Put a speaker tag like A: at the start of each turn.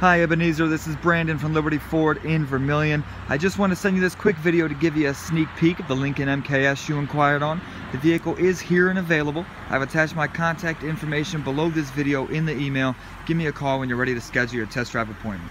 A: Hi Ebenezer, this is Brandon from Liberty Ford in Vermilion. I just want to send you this quick video to give you a sneak peek of the Lincoln MKS you inquired on. The vehicle is here and available. I've attached my contact information below this video in the email. Give me a call when you're ready to schedule your test drive appointment.